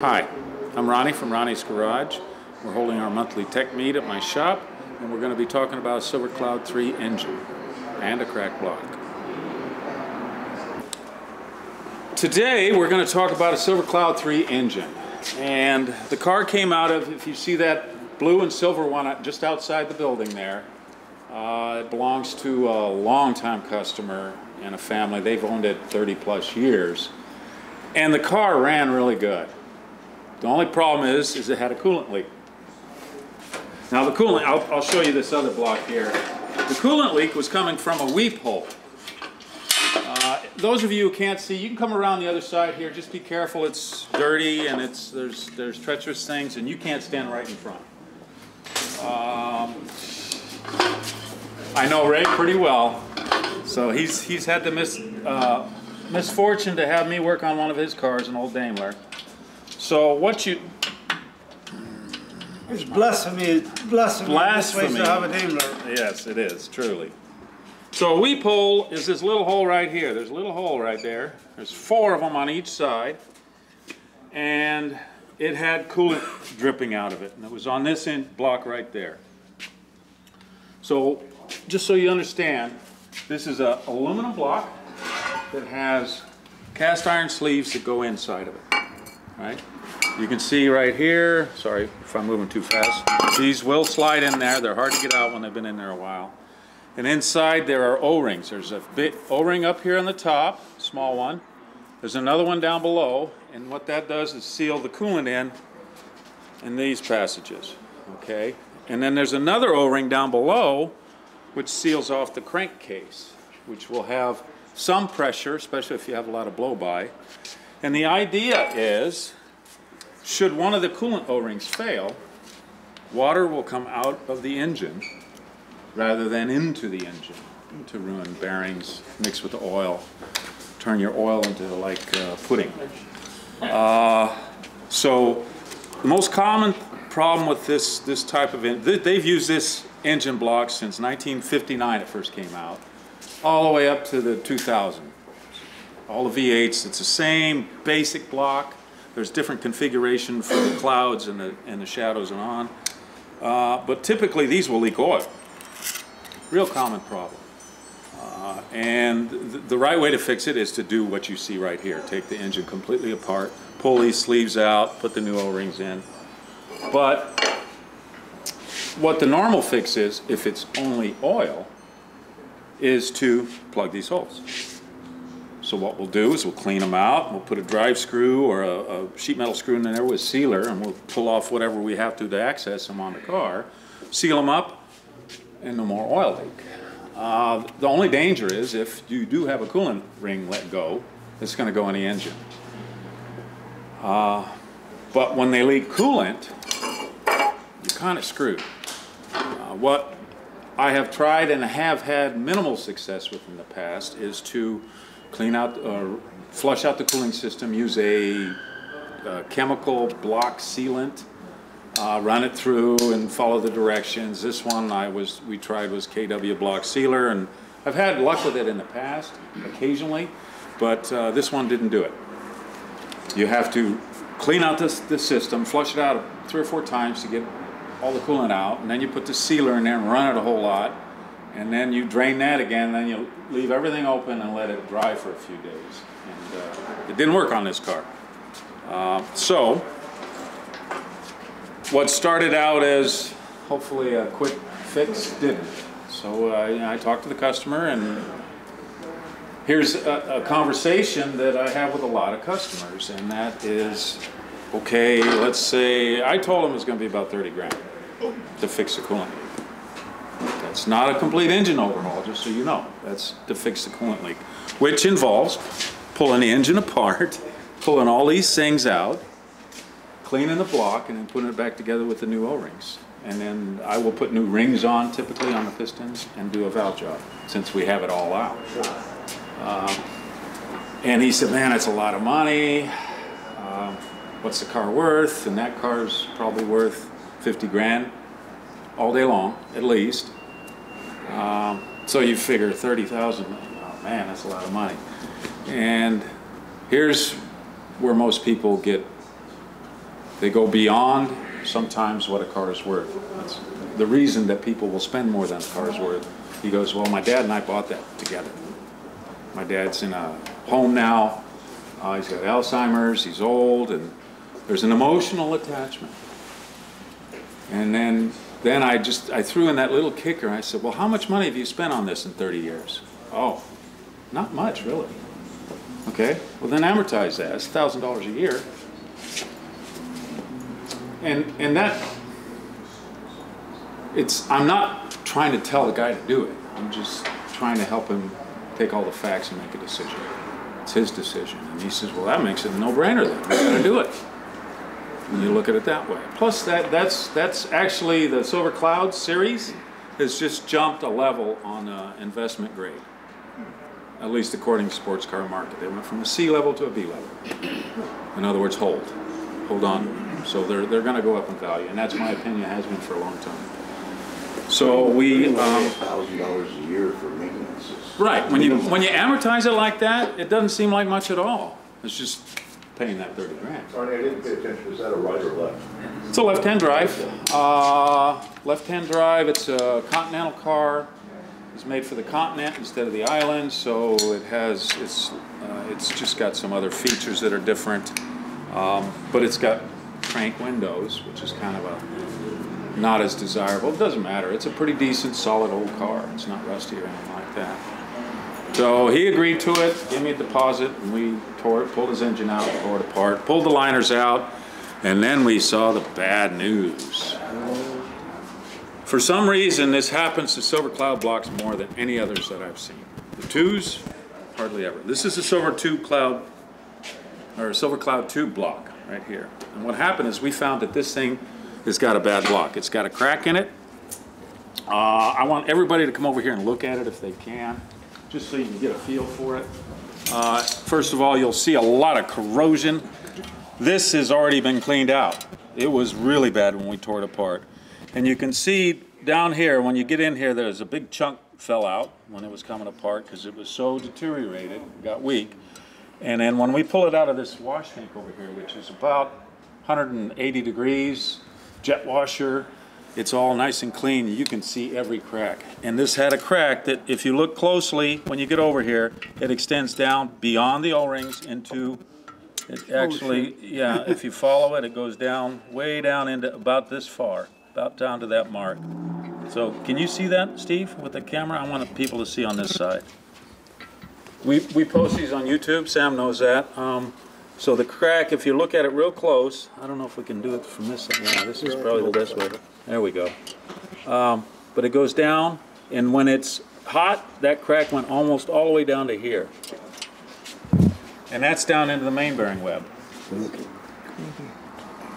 Hi, I'm Ronny from Ronny's Garage. We're holding our monthly tech meet at my shop, and we're going to be talking about a Silver Cloud 3 engine and a crack block. Today, we're going to talk about a Silver Cloud 3 engine. And the car came out of, if you see that blue and silver one just outside the building there, uh, it belongs to a longtime customer and a family. They've owned it 30 plus years. And the car ran really good. The only problem is, is it had a coolant leak. Now the coolant, I'll, I'll show you this other block here. The coolant leak was coming from a weep hole. Uh, those of you who can't see, you can come around the other side here. Just be careful. It's dirty and it's there's there's treacherous things, and you can't stand right in front. Um, I know Ray pretty well, so he's he's had the mis, uh, misfortune to have me work on one of his cars, an old Daimler. So what you It's blasphemy, blasphemy. Blasphemy. Way to have a Daimler. Yes, it is, truly. So a weep hole is this little hole right here. There's a little hole right there. There's four of them on each side. And it had coolant dripping out of it. And it was on this end block right there. So just so you understand, this is a aluminum block that has cast iron sleeves that go inside of it. Right? You can see right here, sorry if I'm moving too fast, these will slide in there. They're hard to get out when they've been in there a while. And inside there are O-rings. There's a big O-ring up here on the top, small one. There's another one down below, and what that does is seal the coolant in in these passages, okay? And then there's another O-ring down below which seals off the crankcase, which will have some pressure, especially if you have a lot of blow-by. And the idea is, should one of the coolant O-rings fail, water will come out of the engine rather than into the engine to ruin bearings, mix with the oil, turn your oil into like uh, pudding. Uh, so the most common problem with this this type of engine, they've used this engine block since 1959 it first came out, all the way up to the 2000. All the V8s, it's the same basic block. There's different configuration for the clouds and the, and the shadows and on. Uh, but typically these will leak oil. Real common problem. Uh, and th the right way to fix it is to do what you see right here. Take the engine completely apart, pull these sleeves out, put the new O-rings in. But what the normal fix is, if it's only oil, is to plug these holes. So what we'll do is we'll clean them out, we'll put a drive screw or a, a sheet metal screw in there with sealer, and we'll pull off whatever we have to to access them on the car, seal them up, and no more oil leak. Uh, the only danger is if you do have a coolant ring let go, it's going to go in the engine. Uh, but when they leak coolant, you're kind of screwed. Uh, what I have tried and have had minimal success with in the past is to clean out or flush out the cooling system, use a, a chemical block sealant, uh, run it through and follow the directions. This one I was we tried was KW block sealer and I've had luck with it in the past occasionally, but uh, this one didn't do it. You have to clean out this, this system, flush it out three or four times to get all the coolant out, and then you put the sealer in there and run it a whole lot, and then you drain that again, then you leave everything open and let it dry for a few days. And uh, it didn't work on this car. Uh, so, what started out as hopefully a quick fix didn't. So uh, you know, I talked to the customer and here's a, a, conversation that I have with a lot of customers, and that is, okay, let's say I told them it's going to be about 30 grand to fix the coolant That's not a complete engine overhaul, just so you know. That's to fix the coolant leak, which involves pulling the engine apart, pulling all these things out, cleaning the block, and then putting it back together with the new O-rings. And then I will put new rings on, typically on the pistons, and do a valve job, since we have it all out. Um, and he said, man, it's a lot of money. Um, what's the car worth? And that car's probably worth 50 grand all day long, at least. Um, so you figure 30,000, oh man, that's a lot of money. And here's where most people get They go beyond sometimes what a car is worth. That's the reason that people will spend more than a car is worth. He goes, well, my dad and I bought that together. My dad's in a home now. Uh, he's got Alzheimer's. He's old, and there's an emotional attachment. And then, then I just I threw in that little kicker. I said, well, how much money have you spent on this in 30 years? Oh, not much, really. Okay, well then amortize that. It's thousand dollars a year. And and that it's I'm not trying to tell the guy to do it. I'm just trying to help him take all the facts and make a decision. It's his decision. And he says, Well that makes it a no-brainer then. We gotta do it. You look at it that way. Plus that that's that's actually the Silver Cloud series has just jumped a level on uh, investment grade at least according to sports car market. They went from a C level to a B level. In other words, hold, hold on. So they're, they're gonna go up in value, and that's my opinion, has been for a long time. So we, um, thousand dollars a year for maintenance. right, when you, when you amortize it like that, it doesn't seem like much at all. It's just paying that thirty grand. Arnie, I didn't pay attention, is that a right or left? It's a left-hand drive. Uh, left-hand drive, it's a Continental car. It's made for the continent instead of the island, so it has, it's, uh, it's just got some other features that are different. Um, but it's got crank windows, which is kind of a, not as desirable. It doesn't matter. It's a pretty decent, solid old car. It's not rusty or anything like that. So he agreed to it, gave me a deposit, and we tore it, pulled his engine out, tore it apart, pulled the liners out, and then we saw the bad news. For some reason, this happens to Silver Cloud blocks more than any others that I've seen. The twos, hardly ever. This is a Silver Tube Cloud, or Silver Cloud Tube block right here. And what happened is we found that this thing has got a bad block. It's got a crack in it. Uh, I want everybody to come over here and look at it if they can, just so you can get a feel for it. Uh, First of all, you'll see a lot of corrosion. This has already been cleaned out. It was really bad when we tore it apart. And you can see down here, when you get in here, there's a big chunk fell out when it was coming apart because it was so deteriorated, got weak. And then when we pull it out of this wash tank over here, which is about 180 degrees, jet washer, it's all nice and clean. You can see every crack. And this had a crack that if you look closely, when you get over here, it extends down beyond the O-rings into, it actually, yeah, if you follow it, it goes down, way down into about this far, about down to that mark. So can you see that, Steve, with the camera? I want people to see on this side. We, we post these on YouTube, Sam knows that. Um, so the crack, if you look at it real close, I don't know if we can do it from this side. Yeah, this is probably the best way. There we go. Um, but it goes down, and when it's hot, that crack went almost all the way down to here. And that's down into the main bearing web.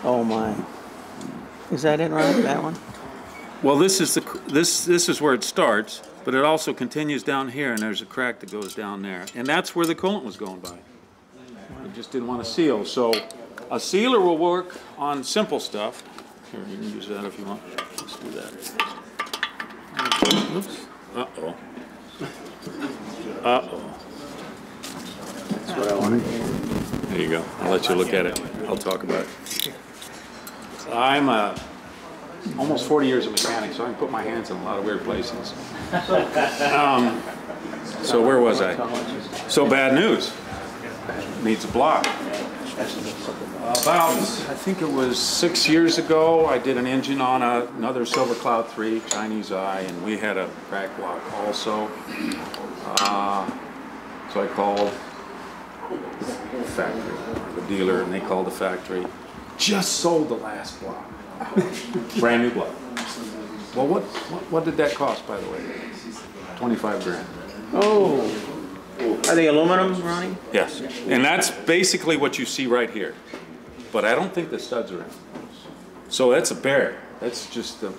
Oh my. Is that it, right, That one? Well, this is the, this, this is where it starts, but it also continues down here, and there's a crack that goes down there. And that's where the coolant was going by. It just didn't want to seal, so a sealer will work on simple stuff. Here, you can use that if you want. Let's do that. Oops. Uh-oh. Uh-oh. That's what I wanted. There you go. I'll let you look at it. I'll talk about it. I'm uh, almost 40 years of mechanic, so I can put my hands in a lot of weird places. Um, So where was I? So bad news. Needs a block. About, I think it was six years ago, I did an engine on a- another Silver Cloud 3 Chinese Eye, and we had a crack block also. Uh, So I called the factory, the dealer, and they called the factory. Just sold the last block. Brand new block. Well, what, what, what did that cost, by the way? Twenty-five grand. Oh. Are they aluminum, Ronny? Yes. And that's basically what you see right here. But I don't think the studs are in. So that's a bear. That's just the